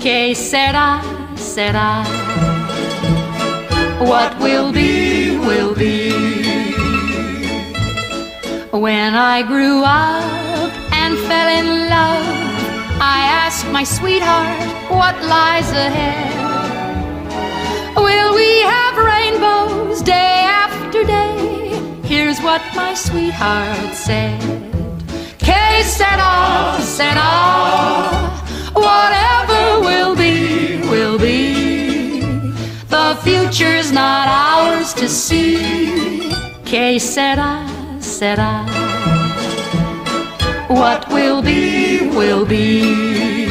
Que sera, sera. What will be, will be. When I grew up and fell in love, I asked my sweetheart what lies ahead. Will we have rainbows day after day? Here's what my sweetheart said. Future's not ours to see. Que sera, sera. What will be, will be.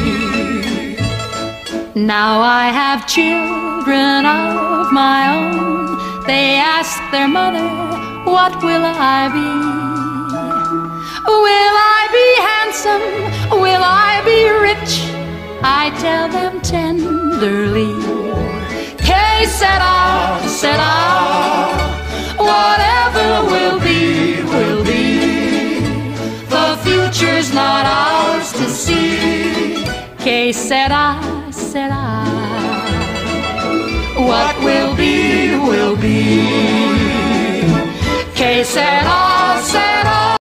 Now I have children of my own. They ask their mother, What will I be? Will I be handsome? Will I be rich? I tell them will be, will be. The future's not ours to see. Que sera, sera. What will be, will be. Que sera.